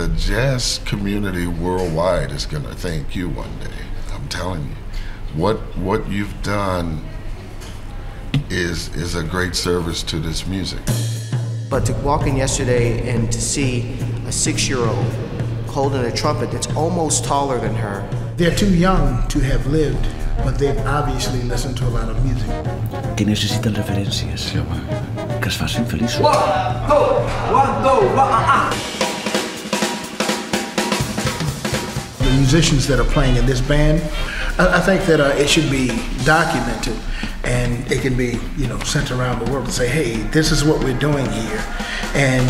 the jazz community worldwide is going to thank you one day. I'm telling you, what what you've done is is a great service to this music. But to walk in yesterday and to see a six-year-old holding a trumpet that's almost taller than her. They're too young to have lived, but they've obviously listened to a lot of music. Que necessiten referències. Sí, home. Que es facin feliços. One, two, one, two, one, ah, ah. The musicians that are playing in this band, I, I think that uh, it should be documented and it can be, you know, sent around the world to say, hey, this is what we're doing here. And